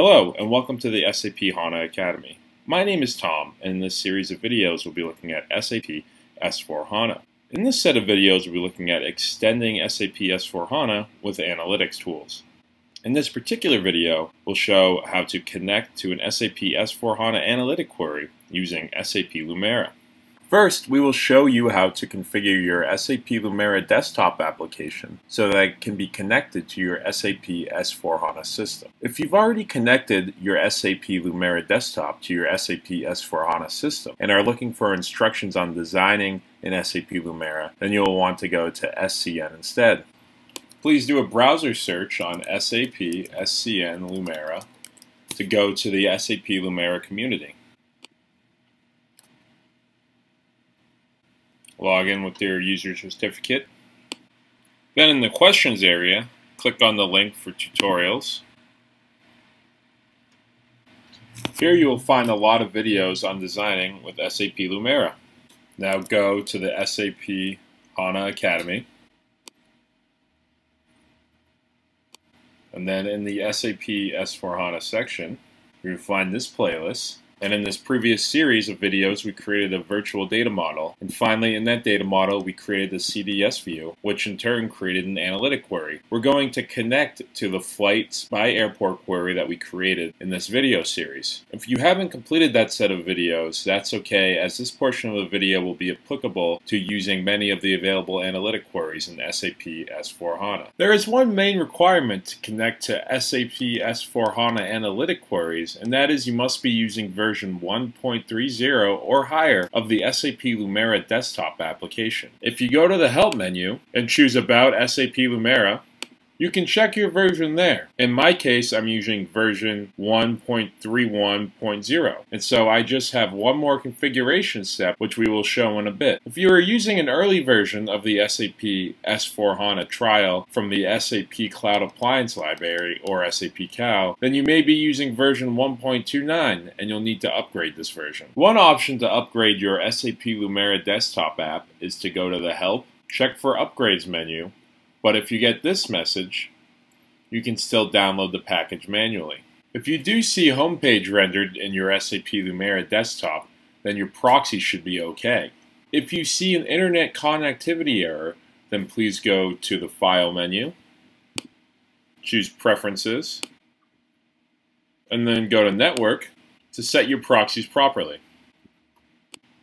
Hello, and welcome to the SAP HANA Academy. My name is Tom, and in this series of videos we'll be looking at SAP S4 HANA. In this set of videos we'll be looking at extending SAP S4 HANA with analytics tools. In this particular video, we'll show how to connect to an SAP S4 HANA analytic query using SAP Lumira. First, we will show you how to configure your SAP Lumira desktop application so that it can be connected to your SAP S4HANA system. If you've already connected your SAP Lumira desktop to your SAP S4HANA system and are looking for instructions on designing in SAP Lumira, then you'll want to go to SCN instead. Please do a browser search on SAP SCN Lumira to go to the SAP Lumira community. Log in with your user certificate. Then in the questions area, click on the link for tutorials. Here you will find a lot of videos on designing with SAP Lumira. Now go to the SAP HANA Academy. And then in the SAP S4HANA section, you'll find this playlist and in this previous series of videos, we created a virtual data model. And finally, in that data model, we created the CDS view, which in turn created an analytic query. We're going to connect to the flights by airport query that we created in this video series. If you haven't completed that set of videos, that's okay, as this portion of the video will be applicable to using many of the available analytic queries in SAP S4HANA. There is one main requirement to connect to SAP S4HANA analytic queries, and that is you must be using version version 1.30 or higher of the SAP Lumira desktop application. If you go to the Help menu and choose About SAP Lumira, you can check your version there. In my case, I'm using version 1.31.0. And so I just have one more configuration step, which we will show in a bit. If you are using an early version of the SAP S4HANA trial from the SAP Cloud Appliance Library, or SAP CAL, then you may be using version 1.29 and you'll need to upgrade this version. One option to upgrade your SAP Lumira desktop app is to go to the Help, check for Upgrades menu, but if you get this message, you can still download the package manually. If you do see homepage rendered in your SAP Lumira desktop, then your proxy should be okay. If you see an internet connectivity error, then please go to the File menu, choose Preferences, and then go to Network to set your proxies properly.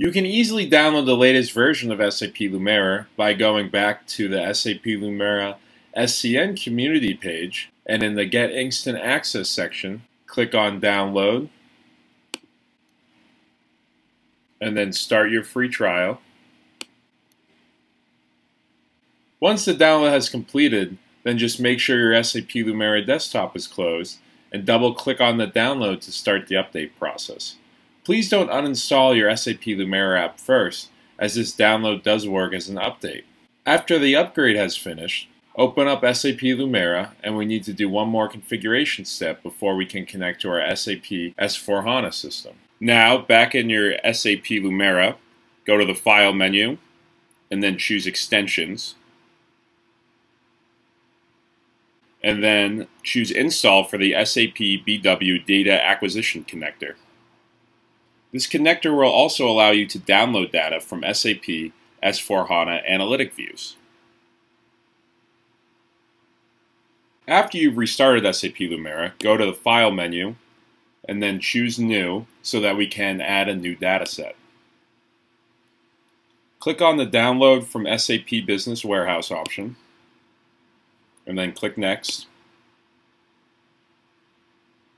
You can easily download the latest version of SAP Lumira by going back to the SAP Lumira SCN community page and in the Get Instant Access section, click on Download and then start your free trial. Once the download has completed, then just make sure your SAP Lumira desktop is closed and double click on the download to start the update process. Please don't uninstall your SAP Lumira app first, as this download does work as an update. After the upgrade has finished, open up SAP Lumira, and we need to do one more configuration step before we can connect to our SAP S4HANA system. Now, back in your SAP Lumira, go to the File menu and then choose Extensions. And then choose Install for the SAP BW Data Acquisition Connector. This connector will also allow you to download data from SAP S4HANA Analytic Views. After you've restarted SAP Lumira, go to the File menu and then choose New so that we can add a new dataset. Click on the Download from SAP Business Warehouse option and then click Next.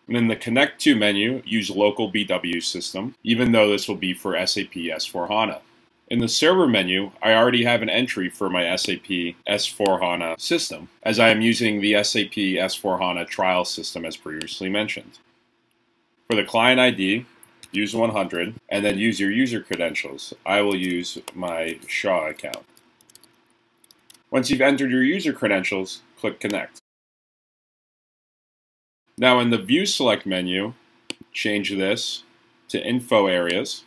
And in the Connect to menu, use Local BW System, even though this will be for SAP S4HANA. In the Server menu, I already have an entry for my SAP S4HANA system, as I am using the SAP S4HANA trial system as previously mentioned. For the client ID, use 100, and then use your user credentials. I will use my Shaw account. Once you've entered your user credentials, click Connect. Now in the View Select menu, change this to Info Areas.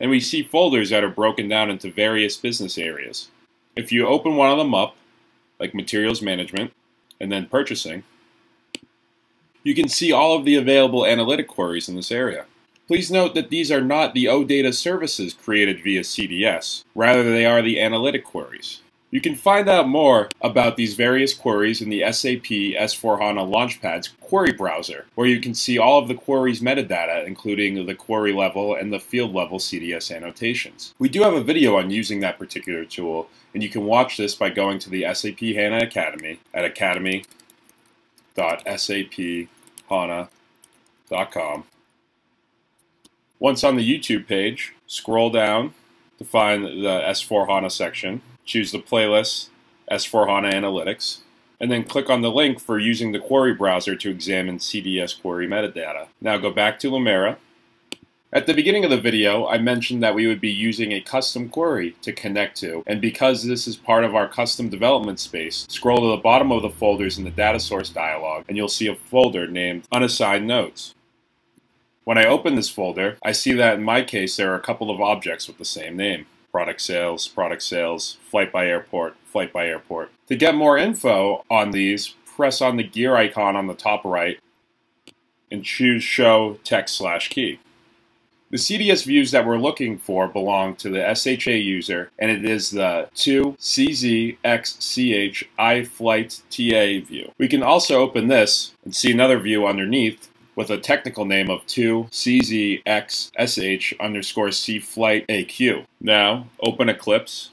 And we see folders that are broken down into various business areas. If you open one of them up, like Materials Management, and then Purchasing, you can see all of the available analytic queries in this area. Please note that these are not the OData services created via CDS, rather they are the analytic queries. You can find out more about these various queries in the SAP S4HANA Launchpad's query browser, where you can see all of the query's metadata, including the query level and the field level CDS annotations. We do have a video on using that particular tool, and you can watch this by going to the SAP HANA Academy at academy.saphana.com. Once on the YouTube page, scroll down to find the S4 HANA section choose the playlist S4HANA Analytics, and then click on the link for using the query browser to examine CDS query metadata. Now go back to Lumira. At the beginning of the video, I mentioned that we would be using a custom query to connect to, and because this is part of our custom development space, scroll to the bottom of the folders in the data source dialog, and you'll see a folder named unassigned nodes. When I open this folder, I see that in my case there are a couple of objects with the same name product sales, product sales, flight by airport, flight by airport. To get more info on these, press on the gear icon on the top right and choose Show Text Slash Key. The CDS views that we're looking for belong to the SHA user, and it is the 2CZXCH iFlight TA view. We can also open this and see another view underneath with a technical name of 2CZXSH underscore C flight AQ. Now, open Eclipse.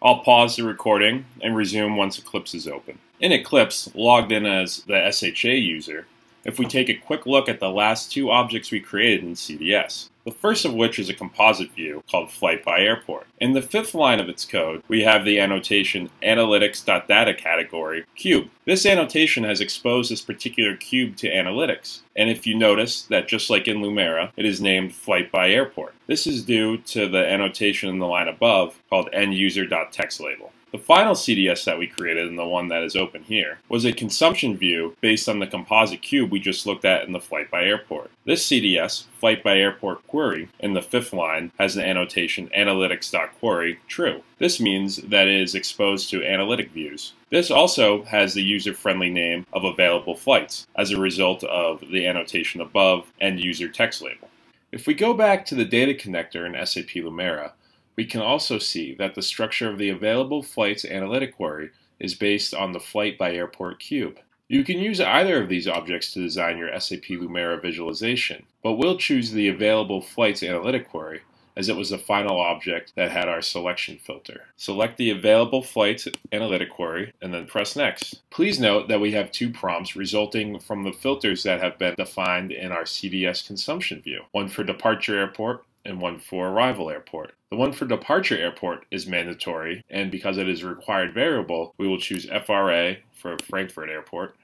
I'll pause the recording and resume once Eclipse is open. In Eclipse, logged in as the SHA user, if we take a quick look at the last two objects we created in CDS the first of which is a composite view called Flight by Airport. In the fifth line of its code, we have the annotation analytics.data category cube. This annotation has exposed this particular cube to analytics, and if you notice that just like in Lumira, it is named Flight by Airport. This is due to the annotation in the line above called enduser.textlabel. The final CDS that we created, and the one that is open here, was a consumption view based on the composite cube we just looked at in the flight by airport. This CDS, flight by airport query, in the fifth line has an annotation analytics.query true. This means that it is exposed to analytic views. This also has the user-friendly name of available flights as a result of the annotation above and user text label. If we go back to the data connector in SAP Lumira, we can also see that the structure of the available flights analytic query is based on the flight by airport cube. You can use either of these objects to design your SAP Lumira visualization, but we'll choose the available flights analytic query as it was the final object that had our selection filter. Select the available flights analytic query and then press next. Please note that we have two prompts resulting from the filters that have been defined in our CDS consumption view, one for departure airport and one for arrival airport. The one for departure airport is mandatory, and because it is a required variable, we will choose FRA for Frankfurt Airport,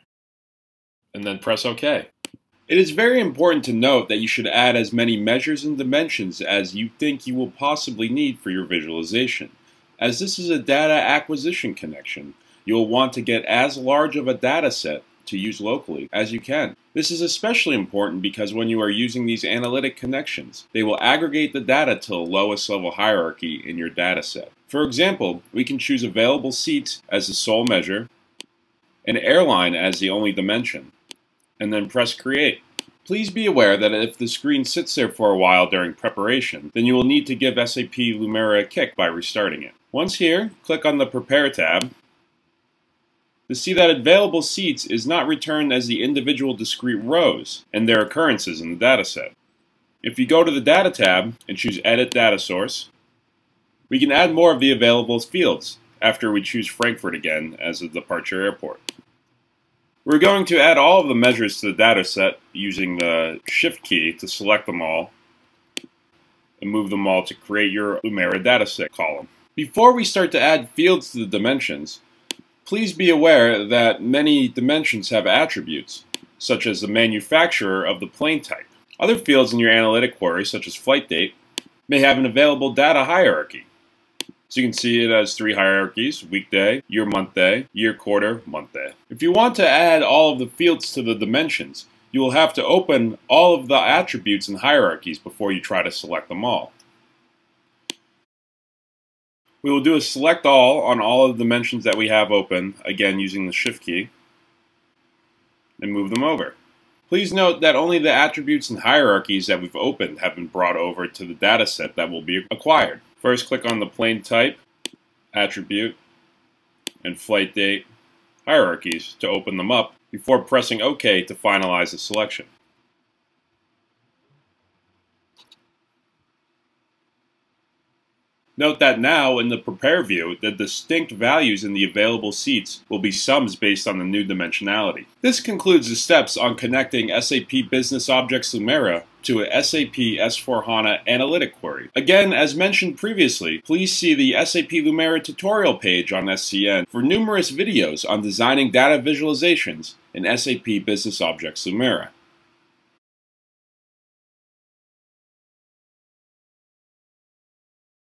and then press OK. It is very important to note that you should add as many measures and dimensions as you think you will possibly need for your visualization. As this is a data acquisition connection, you will want to get as large of a data set to use locally as you can. This is especially important because when you are using these analytic connections, they will aggregate the data to the lowest level hierarchy in your data set. For example, we can choose available seats as the sole measure, an airline as the only dimension, and then press create. Please be aware that if the screen sits there for a while during preparation, then you will need to give SAP Lumira a kick by restarting it. Once here, click on the Prepare tab to see that available seats is not returned as the individual discrete rows and their occurrences in the dataset. If you go to the Data tab and choose Edit Data Source, we can add more of the available fields after we choose Frankfurt again as a departure airport. We're going to add all of the measures to the dataset using the Shift key to select them all and move them all to create your Lumira dataset column. Before we start to add fields to the dimensions, Please be aware that many dimensions have attributes, such as the manufacturer of the plane type. Other fields in your analytic query, such as flight date, may have an available data hierarchy. So you can see it has three hierarchies, weekday, year month day, year quarter, month day. If you want to add all of the fields to the dimensions, you will have to open all of the attributes and hierarchies before you try to select them all. We will do a select all on all of the dimensions that we have open, again using the shift key. and move them over. Please note that only the attributes and hierarchies that we've opened have been brought over to the dataset that will be acquired. First, click on the plane type, attribute, and flight date hierarchies to open them up before pressing OK to finalize the selection. Note that now, in the Prepare view, the distinct values in the available seats will be sums based on the new dimensionality. This concludes the steps on connecting SAP Business Objects Lumira to a SAP S4HANA Analytic Query. Again, as mentioned previously, please see the SAP Lumira tutorial page on SCN for numerous videos on designing data visualizations in SAP Business Objects Lumira.